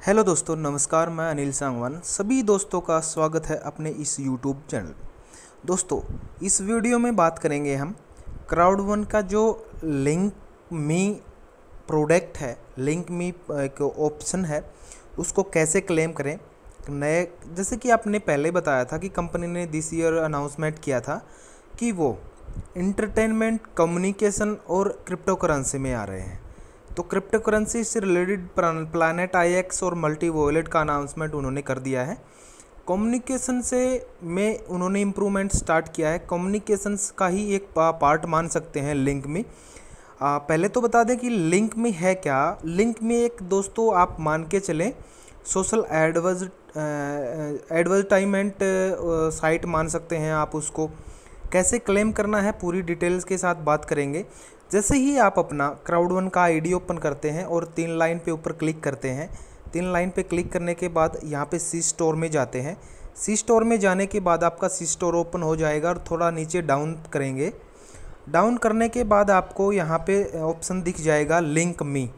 Hello दोस्तों, नमस्कार, मैं अनिल सांगवान। सभी दोस्तों का स्वागत है अपने इस यूट्यूब चैनल दोस्तों, इस वीडियो में बात करेंगे हम क्राउड वन का जो लिंक मी प्रोडक्ट है लिंक मी एक ऑप्शन है, उसको कैसे क्लेम करें? नए, जैसे कि आपने पहले बताया था कि कंपनी ने दिस ईयर अनाउंसमेंट किया था कि वो इंटरटेनमेंट कम्युनिकेशन और क्रिप्टो करेंसी में आ रहे हैं। तो क्रिप्टो करेंसी से रिलेटेड प्लानट आई और मल्टी वॉलेट का अनाउंसमेंट उन्होंने कर दिया है। कम्युनिकेशन से में उन्होंने इम्प्रूवमेंट स्टार्ट किया है। कम्युनिकेशन का ही एक पार्ट मान सकते हैं लिंक में। आ, पहले तो बता दें कि लिंक में है क्या? लिंक में एक दोस्तों आप मान के चलें सोशल एडवर्ज एडवर्टाइजमेंट साइट मान सकते हैं आप उसको। कैसे क्लेम करना है पूरी डिटेल्स के साथ बात करेंगे। जैसे ही आप अपना क्राउड वन का आईडी ओपन करते हैं और तीन लाइन पे ऊपर क्लिक करते हैं, तीन लाइन पे क्लिक करने के बाद यहाँ पे सी स्टोर में जाते हैं। सी स्टोर में जाने के बाद आपका सी स्टोर ओपन हो जाएगा और थोड़ा नीचे डाउन करेंगे। डाउन करने के बाद आपको यहाँ पे ऑप्शन दिख जाएगा लिंक मी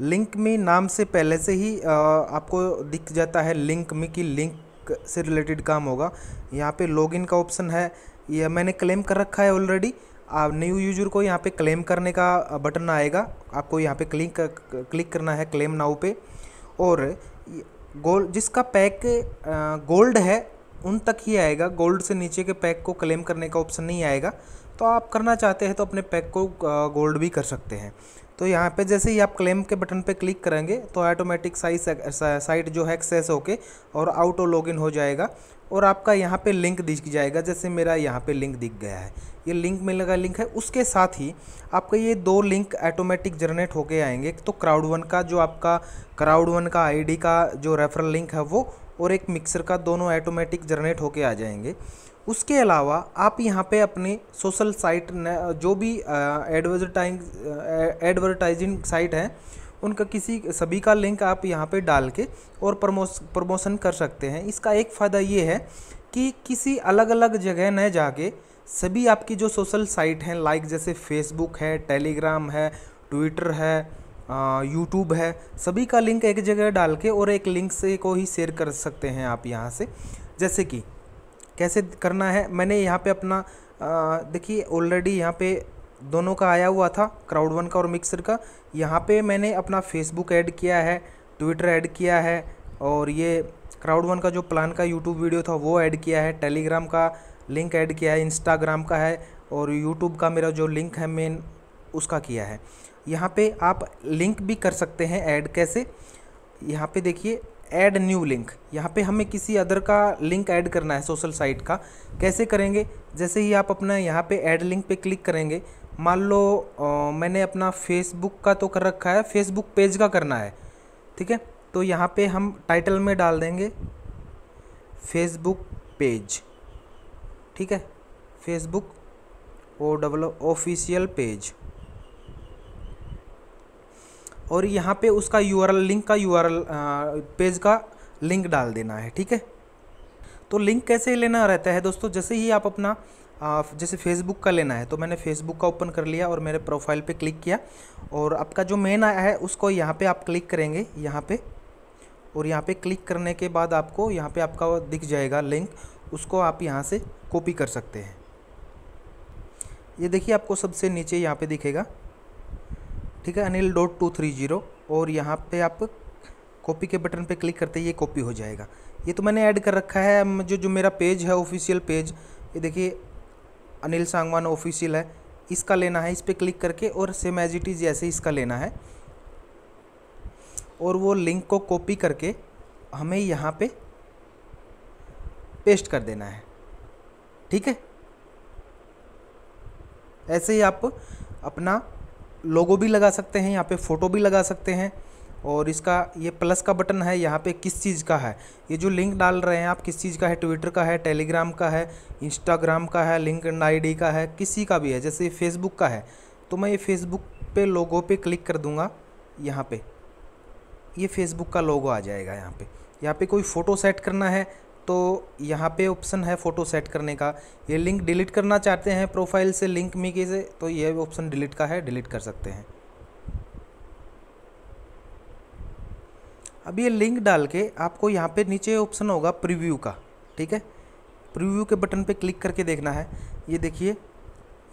लिंक मी नाम से पहले से ही आपको दिख जाता है लिंक मी की लिंक से रिलेटेड काम होगा। यहाँ पे लॉगिन का ऑप्शन है। यह मैंने क्लेम कर रखा है ऑलरेडी न्यू यूज़र को यहाँ पे क्लेम करने का बटन आएगा। आपको यहाँ पे क्लिक क्लिक करना है क्लेम नाउ पे। और गोल जिसका पैक गोल्ड है, उन तक ही आएगा। गोल्ड से नीचे के पैक को क्लेम करने का ऑप्शन नहीं आएगा। तो आप करना चाहते हैं तो अपने पैक को गोल्ड भी कर सकते हैं। तो यहाँ पे जैसे ही आप क्लेम के बटन पे क्लिक करेंगे तो ऑटोमेटिक साइज़ साइट जो है एक्सेस होके और आउटो लॉगिन हो जाएगा और आपका यहाँ पे लिंक दिख जाएगा, जैसे मेरा यहाँ पे लिंक दिख गया है। ये लिंक मिलने का लिंक है। उसके साथ ही आपका ये दो लिंक ऑटोमेटिक जनरेट होके आएँगे। तो क्राउड वन का जो आपका क्राउड वन का आईडी का जो रेफरल लिंक है वो और एक मिक्सर का दोनों ऑटोमेटिक जनरेट होके आ जाएँगे। उसके अलावा आप यहाँ पे अपनी सोशल साइट जो भी एडवर्टाइज एडवर्टाइजिंग साइट हैं, उनका किसी, सभी का लिंक आप यहाँ पे डाल के और प्रमोश प्रमोशन कर सकते हैं। इसका एक फ़ायदा ये है कि किसी अलग अलग जगह न जाके सभी आपकी जो सोशल साइट हैं लाइक जैसे फेसबुक है टेलीग्राम है ट्विटर है यूट्यूब है, सभी का लिंक एक जगह डाल के और एक लिंक से को ही शेयर कर सकते हैं आप यहाँ से। जैसे कि कैसे करना है? मैंने यहाँ पे अपना देखिए ऑलरेडी यहाँ पे दोनों का आया हुआ था क्राउड वन का और मिक्सर का। यहाँ पे मैंने अपना फेसबुक ऐड किया है ट्विटर ऐड किया है और ये क्राउड वन का जो प्लान का यूट्यूब वीडियो था, वो ऐड किया है। टेलीग्राम का लिंक ऐड किया है इंस्टाग्राम का है और यूट्यूब का मेरा जो लिंक है मेन उसका किया है। यहाँ पे आप लिंक भी कर सकते हैं ऐड कैसे? यहाँ पे देखिए ऐड न्यू लिंक यहाँ पे हमें किसी अदर का लिंक ऐड करना है सोशल साइट का। कैसे करेंगे? जैसे ही आप अपना यहाँ पे ऐड लिंक पे क्लिक करेंगे, मान लो मैंने अपना फेसबुक का तो कर रखा है फेसबुक पेज का करना है, ठीक है? तो यहाँ पे हम टाइटल में डाल देंगे फेसबुक पेज ठीक है? Facebook O double official page और यहाँ पे उसका यूआरएल लिंक का यूआरएल पेज का लिंक डाल देना है, ठीक है? तो लिंक कैसे लेना रहता है दोस्तों? जैसे ही आप अपना जैसे फेसबुक का लेना है तो मैंने फेसबुक का ओपन कर लिया और मेरे प्रोफ़ाइल पे क्लिक किया और आपका जो मेन आया है, उसको यहाँ पे आप क्लिक करेंगे, यहाँ पे। और यहाँ पे क्लिक करने के बाद आपको, यहाँ पे आपका दिख जाएगा लिंक उसको आप यहाँ से कॉपी कर सकते हैं। ये देखिए आपको सबसे नीचे यहाँ पे दिखेगा। ठीक है, Anil dot two three zero और यहाँ पे आप कॉपी के बटन पे क्लिक करते ये कॉपी हो जाएगा। ये तो मैंने ऐड कर रखा है जो जो मेरा पेज है ऑफिशियल पेज ये देखिए, अनिल सांगवान ऑफिशियल है, इसका लेना है, इस पर क्लिक करके और सेम एज इट इज़ जैसे इसका लेना है। और वो लिंक को कॉपी करके हमें यहाँ पे पेस्ट कर देना है। ठीक है? ऐसे ही आप अपना लोगो भी लगा सकते हैं, यहाँ पे फ़ोटो भी लगा सकते हैं और इसका, ये प्लस का बटन है, यहाँ पे किस चीज़ का है? ये जो लिंक डाल रहे हैं आप, किस चीज़ का है? ट्विटर का है, टेलीग्राम का है, इंस्टाग्राम का है लिंक आई का है, किसी का भी है, जैसे फेसबुक का है। तो मैं ये फेसबुक पे लोगो पे क्लिक कर दूँगा, यहाँ पे। ये फेसबुक का लोगो आ जाएगा यहाँ पे। यहाँ पे कोई फ़ोटो सेट करना है तो यहाँ पे ऑप्शन है फ़ोटो सेट करने का। ये लिंक डिलीट करना चाहते हैं प्रोफ़ाइल से लिंक मिकी से तो ये ऑप्शन डिलीट का है डिलीट कर सकते हैं। अब ये लिंक डाल के आपको यहाँ पे नीचे ऑप्शन होगा प्रीव्यू का, ठीक है? प्रीव्यू के बटन पे क्लिक करके देखना है। ये देखिए,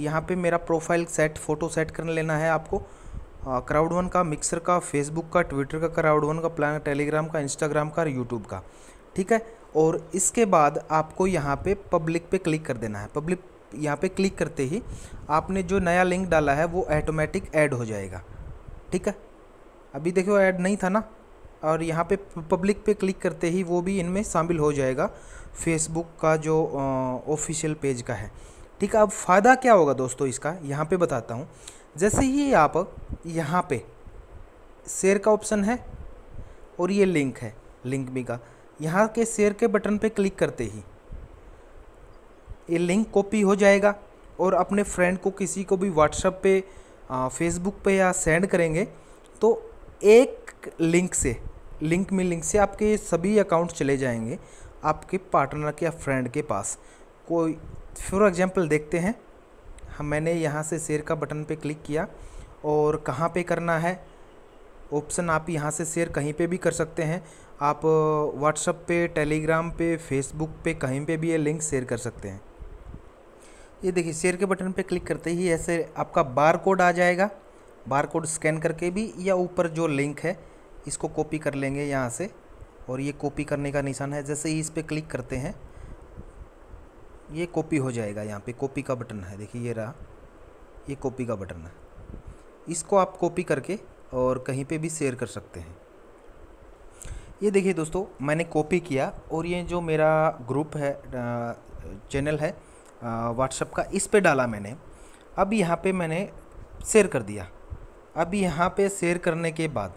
यहाँ पे मेरा प्रोफ़ाइल सेट फ़ोटो सेट कर लेना है आपको। क्राउड वन का मिक्सर का फेसबुक का ट्विटर का क्राउड वन का प्लान टेलीग्राम का इंस्टाग्राम का और यूट्यूब का, ठीक है? और इसके बाद आपको यहाँ पे पब्लिक पे क्लिक कर देना है। पब्लिक यहाँ पे क्लिक करते ही आपने जो नया लिंक डाला है वो ऐटोमेटिक ऐड हो जाएगा। ठीक है? अभी देखो ऐड नहीं था ना? और यहाँ पे पब्लिक पे क्लिक करते ही वो भी इनमें शामिल हो जाएगा। फेसबुक का जो ऑफिशियल पेज का है। ठीक है, अब फ़ायदा क्या होगा दोस्तों इसका? यहाँ पे बताता हूँ। जैसे ही आप यहाँ पे शेयर का ऑप्शन है और ये लिंक है लिंक भी का यहाँ के शेयर के बटन पे क्लिक करते ही ये लिंक कॉपी हो जाएगा और अपने फ्रेंड को किसी को भी व्हाट्सएप पे फेसबुक पे या सेंड करेंगे तो एक लिंक से, लिंक में लिंक से आपके सभी अकाउंट चले जाएँगे आपके पार्टनर के या फ्रेंड के पास। कोई, फॉर एग्जांपल देखते हैं, हम, मैंने यहाँ से शेयर का बटन पे क्लिक किया और कहाँ पे करना है, ऑप्शन आप यहाँ से शेयर कहीं पे भी कर सकते हैं। आप व्हाट्सअप पे टेलीग्राम पे फेसबुक पे, कहीं पे भी ये लिंक शेयर कर सकते हैं। ये देखिए शेयर के बटन पे क्लिक करते ही ऐसे आपका बार कोड आ जाएगा। बार कोड स्कैन करके भी या ऊपर जो लिंक है, इसको कॉपी कर लेंगे यहाँ से। और ये कॉपी करने का निशान है, जैसे ही इस पर क्लिक करते हैं, ये कॉपी हो जाएगा यहाँ पे। कॉपी का बटन है, देखिए ये रहा। ये कॉपी का बटन है। इसको आप कॉपी करके और कहीं पे भी शेयर कर सकते हैं। ये देखिए दोस्तों, मैंने कॉपी किया और ये जो मेरा ग्रुप है चैनल है व्हाट्सएप का, इस पे डाला मैंने। अब यहाँ पे मैंने शेयर कर दिया। अब यहाँ पे शेयर करने के बाद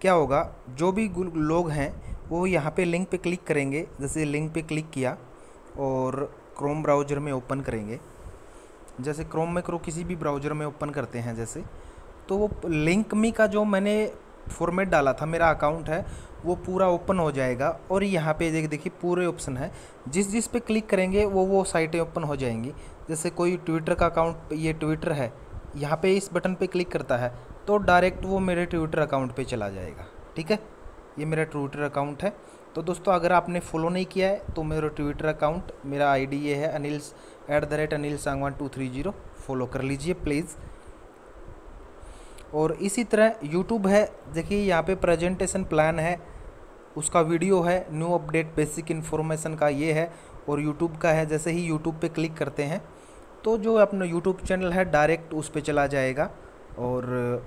क्या होगा, जो भी लोग हैं, वो यहाँ पे लिंक पे क्लिक करेंगे। जैसे लिंक पे क्लिक किया और क्रोम ब्राउज़र में ओपन करेंगे। जैसे क्रोम में करो किसी भी ब्राउज़र में ओपन करते हैं जैसे तो वो लिंक मी का जो मैंने फॉर्मेट डाला था, मेरा अकाउंट है वो पूरा ओपन हो जाएगा और यहाँ पे देख देखिए पूरे ऑप्शन है। जिस जिस पे क्लिक करेंगे, वो वो साइटें ओपन हो जाएँगी। जैसे कोई ट्विटर का अकाउंट ये ट्विटर है, यहाँ पे इस बटन पे क्लिक करता है तो डायरेक्ट वो मेरे ट्विटर अकाउंट पे चला जाएगा। ठीक है? ये मेरा ट्विटर अकाउंट है। तो दोस्तों, अगर आपने फॉलो नहीं किया है तो मेरा ट्विटर अकाउंट मेरा आईडी ये है Anil at the rate Anil two three zero follow कर लीजिए प्लीज़ और इसी तरह यूट्यूब है, देखिए यहाँ पे प्रेजेंटेशन प्लान है, उसका वीडियो है न्यू अपडेट बेसिक इन्फॉर्मेशन का ये है और यूट्यूब का है, जैसे ही यूट्यूब पे क्लिक करते हैं तो जो अपना यूट्यूब चैनल है डायरेक्ट उस पर चला जाएगा और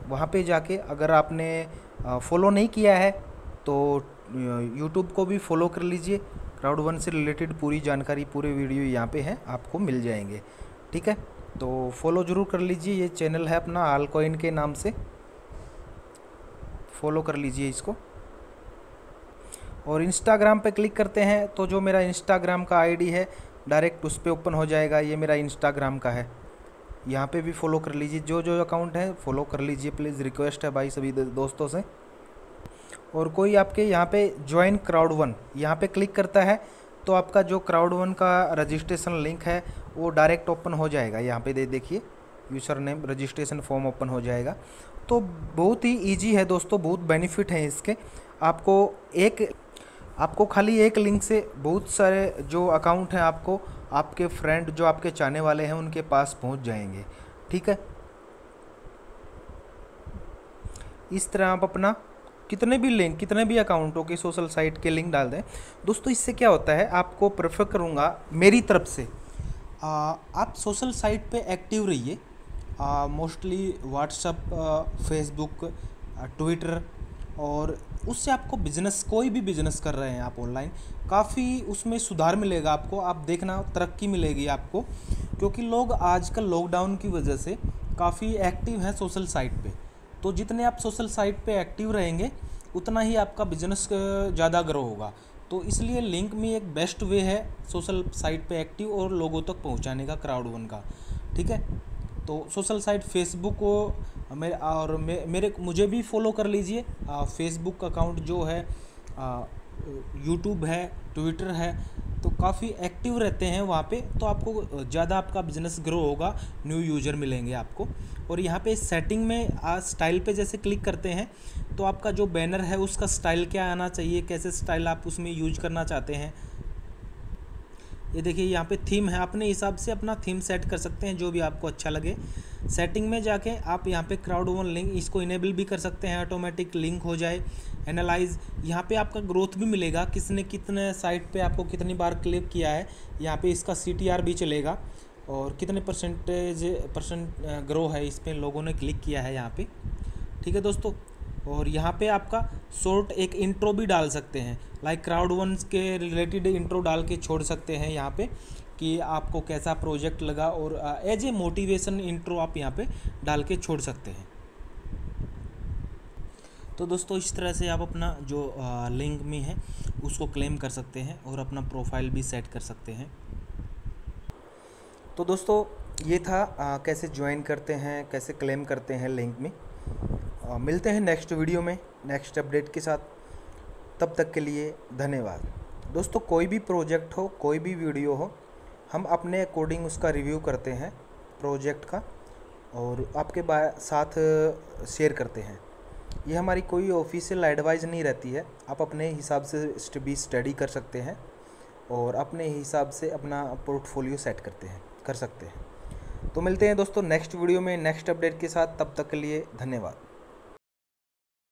वहाँ पे जाके अगर आपने फॉलो नहीं किया है तो यूट्यूब को भी फॉलो कर लीजिए। क्राउड वन से रिलेटेड पूरी जानकारी, पूरे वीडियो यहाँ पे है, आपको मिल जाएँगे। ठीक है? तो फॉलो ज़रूर कर लीजिए, ये चैनल है अपना आल कोइन के नाम से। फॉलो कर लीजिए इसको। और इंस्टाग्राम पे क्लिक करते हैं तो जो मेरा इंस्टाग्राम का आईडी है डायरेक्ट उस पर ओपन हो जाएगा, ये मेरा इंस्टाग्राम का है। यहाँ पे भी फॉलो कर लीजिए, जो जो अकाउंट है फॉलो कर लीजिए प्लीज़ रिक्वेस्ट है भाई सभी दोस्तों से। और कोई आपके यहाँ पे ज्वाइन क्राउड वन यहाँ पे क्लिक करता है तो आपका जो क्राउड वन का रजिस्ट्रेशन लिंक है, वो डायरेक्ट ओपन हो जाएगा। यहाँ पे दे, देखिए user name registration form open हो जाएगा। तो बहुत ही ईजी है दोस्तों, बहुत बेनिफिट हैं इसके। आपको एक, आपको खाली एक लिंक से बहुत सारे जो अकाउंट हैं आपको, आपके फ्रेंड जो आपके चाहने वाले हैं, उनके पास पहुँच जाएँगे। ठीक है? इस तरह आप अपना कितने भी लिंक कितने भी अकाउंटों के सोशल साइट के लिंक डाल दें दोस्तों इससे क्या होता है आपको प्रेफर करूँगा मेरी तरफ़ से। आ, आप सोशल साइट पे एक्टिव रहिए। मोस्टली व्हाट्सअप फेसबुक ट्विटर और उससे आपको बिज़नेस कोई भी बिज़नेस कर रहे हैं आप ऑनलाइन काफ़ी उसमें सुधार मिलेगा आपको। आप देखना तरक्की मिलेगी आपको क्योंकि लोग आजकल लॉकडाउन की वजह से काफ़ी एक्टिव हैं सोशल साइट पे। तो जितने आप सोशल साइट पे एक्टिव रहेंगे उतना ही आपका बिज़नेस ज़्यादा ग्रो होगा। तो इसलिए लिंक में एक बेस्ट वे है सोशल साइट पे एक्टिव और लोगों तक पहुँचाने का क्राउड वन का। ठीक है? तो सोशल साइट फेसबुक को मेरे और मे, मेरे मुझे भी फॉलो कर लीजिए। फेसबुक अकाउंट जो है यूट्यूब है ट्विटर है तो काफ़ी एक्टिव रहते हैं वहाँ पे तो आपको ज़्यादा आपका बिज़नेस ग्रो होगा न्यू यूज़र मिलेंगे आपको। और यहाँ पे सेटिंग में आज स्टाइल पे जैसे क्लिक करते हैं तो आपका जो बैनर है उसका स्टाइल क्या आना चाहिए? कैसे स्टाइल आप उसमें यूज़ करना चाहते हैं? ये देखिए, यहाँ पे थीम है। अपने हिसाब से अपना थीम सेट कर सकते हैं, जो भी आपको अच्छा लगे। सेटिंग में जाके आप यहाँ पे क्राउड वन लिंक इसको इनेबल भी कर सकते हैं ऑटोमेटिक लिंक हो जाए। एनालाइज यहाँ पे आपका ग्रोथ भी मिलेगा। किसने कितने साइट पे आपको कितनी बार क्लिक किया है, यहाँ पे इसका सीटीआर भी चलेगा। और कितने परसेंटेज परसेंट ग्रो है इस पर लोगों ने क्लिक किया है यहाँ पे? ठीक है दोस्तों? और यहाँ पे आपका शॉर्ट एक इंट्रो भी डाल सकते हैं। लाइक क्राउड वंस के रिलेटेड इंट्रो डाल के छोड़ सकते हैं यहाँ पे कि आपको कैसा प्रोजेक्ट लगा और एज ए मोटिवेशन इंट्रो आप यहाँ पे डाल के छोड़ सकते हैं। तो दोस्तों, इस तरह से आप अपना जो लिंक में है, उसको क्लेम कर सकते हैं और अपना प्रोफ़ाइल भी सेट कर सकते हैं। तो दोस्तों ये था आ, कैसे ज्वाइन करते हैं कैसे क्लेम करते हैं लिंक में। आ, मिलते हैं नेक्स्ट वीडियो में नेक्स्ट अपडेट के साथ। तब तक के लिए धन्यवाद। दोस्तों कोई भी प्रोजेक्ट हो कोई भी वीडियो हो हम अपने अकॉर्डिंग उसका रिव्यू करते हैं प्रोजेक्ट का और आपके साथ शेयर करते हैं। ये हमारी कोई ऑफिशियल एडवाइस नहीं रहती है। आप अपने हिसाब से भी स्टडी कर सकते हैं और अपने हिसाब से अपना पोर्टफोलियो सेट करते हैं। कर सकते हैं। तो मिलते हैं दोस्तों नेक्स्ट वीडियो में नेक्स्ट अपडेट के साथ। तब तक के लिए धन्यवाद।